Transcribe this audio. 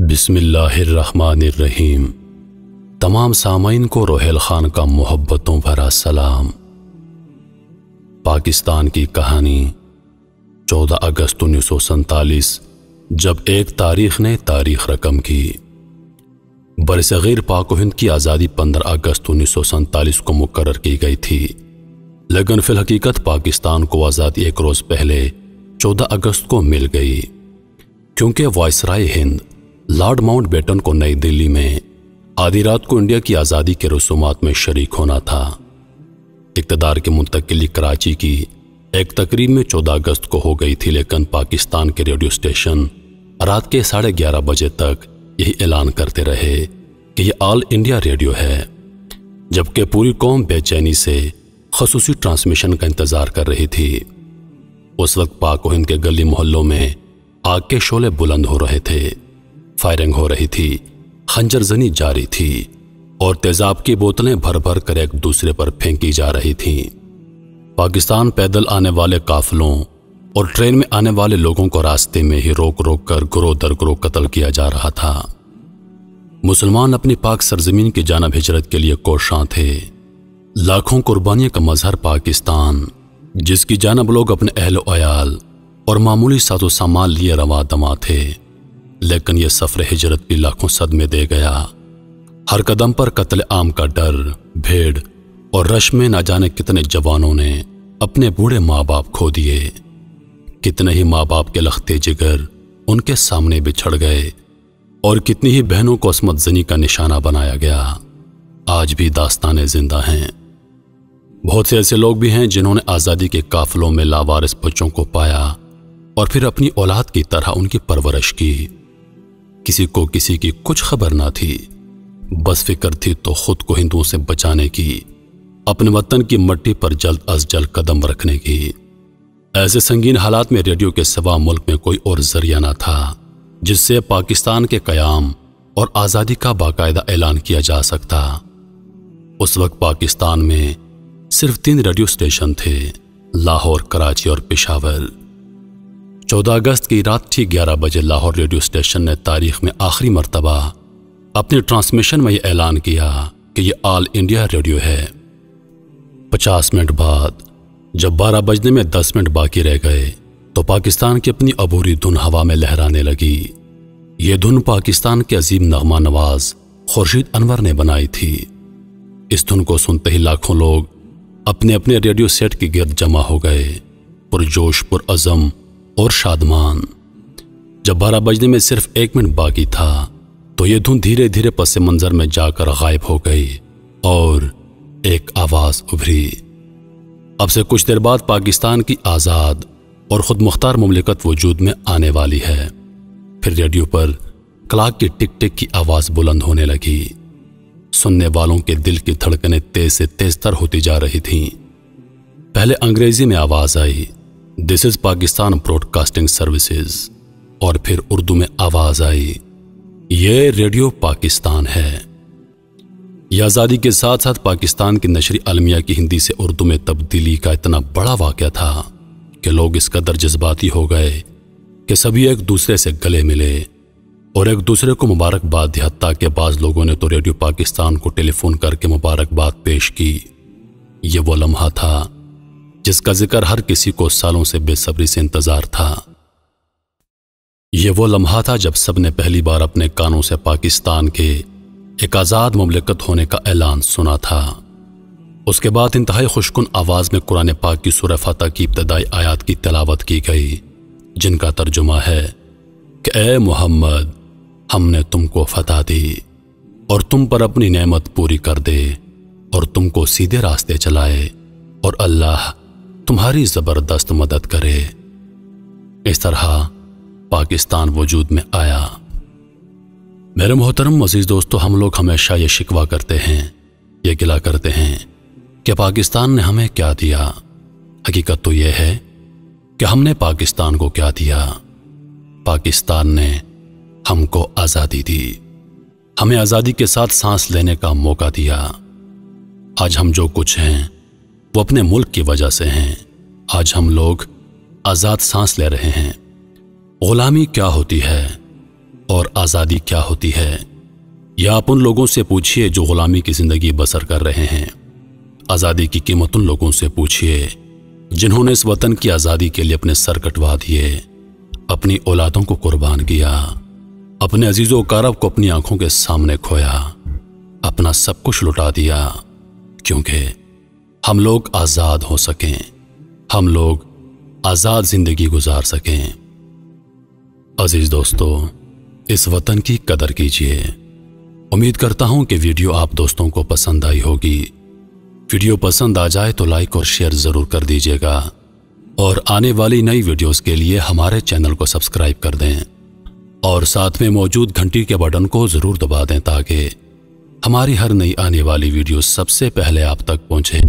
बिस्मिल्लाहिर्रहमानिर्रहीम। तमाम सामाइन को रोहेल खान का मोहब्बतों भरा सलाम। पाकिस्तान की कहानी 14 अगस्त उन्नीस जब एक तारीख ने तारीख रकम की। बरसगीर पाक हिंद की आज़ादी 15 अगस्त उन्नीस को मुकर की गई थी। लेकिन फिल हकीकत पाकिस्तान को आज़ादी एक रोज़ पहले 14 अगस्त को मिल गई। क्योंकि viceroy Hind Lord Mountbatten को नई दिल्ली में आधी रात को इंडिया की आज़ादी के रसूमात में शरीक होना था। इकतदार की मुंतकली कराची की एक तकरीब में चौदह अगस्त को हो गई थी, लेकिन पाकिस्तान के रेडियो स्टेशन रात के साढ़े ग्यारह बजे तक यही ऐलान करते रहे कि यह ऑल इंडिया रेडियो है, जबकि पूरी कौम बेचैनी से खसूसी ट्रांसमिशन का इंतज़ार कर रही थी। उस वक्त पाक हिंद के गली मोहल्लों में आग के शोले बुलंद हो रहे थे। फायरिंग हो रही थी। खंजर जनी जारी थी और तेजाब की बोतलें भर भर कर एक दूसरे पर फेंकी जा रही थीं। पाकिस्तान पैदल आने वाले काफलों और ट्रेन में आने वाले लोगों को रास्ते में ही रोक रोक कर गुरो दर गुरो कत्ल किया जा रहा था। मुसलमान अपनी पाक सरजमीन की जानब हिजरत के लिए कोशां थे। लाखों कुर्बानियों का मजहर पाकिस्तान, जिसकी जानब लोग अपने अहल अयाल और मामूली साजो सामान लिए रवा दमा थे। लेकिन यह सफ़र हिजरत भी लाखों सदमे दे गया। हर कदम पर कत्ल आम का डर, भेड़ और रश में ना जाने कितने जवानों ने अपने बूढ़े माँ बाप खो दिए। कितने ही माँ बाप के लखते जिगर उनके सामने बिछड़ गए और कितनी ही बहनों को असमत जनी का निशाना बनाया गया। आज भी दास्तानें ज़िंदा हैं। बहुत से ऐसे लोग भी हैं जिन्होंने आज़ादी के काफलों में लावारिस बच्चों को पाया और फिर अपनी औलाद की तरह उनकी परवरिश की। किसी को किसी की कुछ खबर ना थी। बस फ़िक्र थी तो खुद को हिंदुओं से बचाने की, अपने वतन की मट्टी पर जल्द अज जल्द कदम रखने की। ऐसे संगीन हालात में रेडियो के सिवा मुल्क में कोई और ज़रिया ना था, जिससे पाकिस्तान के कयाम और आज़ादी का बाकायदा ऐलान किया जा सकता। उस वक्त पाकिस्तान में सिर्फ़ तीन रेडियो स्टेशन थे, लाहौर, कराची और पेशावर। चौदह अगस्त की रात ठीक ग्यारह बजे लाहौर रेडियो स्टेशन ने तारीख में आखिरी मरतबा अपने ट्रांसमिशन में यह ऐलान किया कि यह ऑल इंडिया रेडियो है। पचास मिनट बाद, जब बारह बजने में दस मिनट बाकी रह गए तो पाकिस्तान की अपनी अबूरी धुन हवा में लहराने लगी। ये धुन पाकिस्तान के अजीम नगमा नवाज़ खुर्शीद अनवर ने बनाई थी। इस धुन को सुनते ही लाखों लोग अपने अपने रेडियो सेट के गिर्द जमा हो गए। पुरजोश, पुरअज़म और शादमान। जब बारह बजने में सिर्फ़ एक मिनट बाकी था तो यह धुन धीरे धीरे पस मंजर में जाकर गायब हो गई और एक आवाज़ उभरी। अब से कुछ देर बाद पाकिस्तान की आज़ाद और खुद मुख्तार ममलिकत वजूद में आने वाली है। फिर रेडियो पर क्लाक की टिक टिक की आवाज़ बुलंद होने लगी। सुनने वालों के दिल की धड़कनें तेज से तेज तर होती जा रही थीं। पहले अंग्रेज़ी में आवाज़ आई this is Pakistan broadcasting services और फिर उर्दू में आवाज़ आई। ये रेडियो पाकिस्तान है। यह आज़ादी के साथ साथ पाकिस्तान की नशरी अलमिया की हिंदी से उर्दू में तब्दीली का इतना बड़ा वाक़ था कि लोग इस कदर जज्बाती हो गए कि सभी एक दूसरे से गले मिले। और एक दूसरे को मुबारकबाद दी, हत्या के बाद लोगों ने तो रेडियो पाकिस्तान को टेलीफोन करके मुबारकबाद पेश की। ये वो लम्हा था जिसका ज़िक्र हर किसी को सालों से बेसब्री से इंतज़ार था। यह वो लम्हा था जब सबने पहली बार अपने कानों से पाकिस्तान के एक आज़ाद ममलिकत होने का ऐलान सुना था। उसके बाद इंतहाई खुशकुन आवाज़ में कुरान पाक की सुर फतह की इब्तदाई आयात की तलावत की गई, जिनका तर्जुमा है कि, ए मोहम्मद, हमने तुमको फतह दी और तुम पर अपनी नेमत पूरी कर दे और तुमको सीधे रास्ते चलाए और अल्लाह तुम्हारी ज़बरदस्त मदद करे। इस तरह पाकिस्तान वजूद में आया। मेरे मोहतरम मजीज दोस्तों हम लोग हमेशा ये शिकवा करते हैं, ये गिला करते हैं कि पाकिस्तान ने हमें क्या दिया। हकीकत तो यह है कि हमने पाकिस्तान को क्या दिया। पाकिस्तान ने हमको आज़ादी दी। हमें आज़ादी के साथ सांस लेने का मौका दिया। आज हम जो कुछ हैं वो अपने मुल्क की वजह से हैं। आज हम लोग आज़ाद सांस ले रहे हैं। गुलामी क्या होती है और आज़ादी क्या होती है? या आप उन लोगों से पूछिए जो गुलामी की ज़िंदगी बसर कर रहे हैं। आज़ादी की कीमत उन लोगों से पूछिए जिन्होंने इस वतन की आज़ादी के लिए अपने सर कटवा दिए, अपनी औलादों को कुर्बान किया, अपने अजीजों कारब को अपनी आँखों के सामने खोया, अपना सब कुछ लुटा दिया, क्योंकि हम लोग आज़ाद हो सकें। हम लोग आज़ाद ज़िंदगी गुजार सकें। अज़ीज़ दोस्तों, इस वतन की कदर कीजिए। उम्मीद करता हूँ कि वीडियो आप दोस्तों को पसंद आई होगी। वीडियो पसंद आ जाए तो लाइक और शेयर ज़रूर कर दीजिएगा। और आने वाली नई वीडियोस के लिए हमारे चैनल को सब्सक्राइब कर दें। और साथ में मौजूद घंटी के बटन को ज़रूर दबा दें ताकि हमारी हर नई आने वाली वीडियो सबसे पहले आप तक पहुँचे।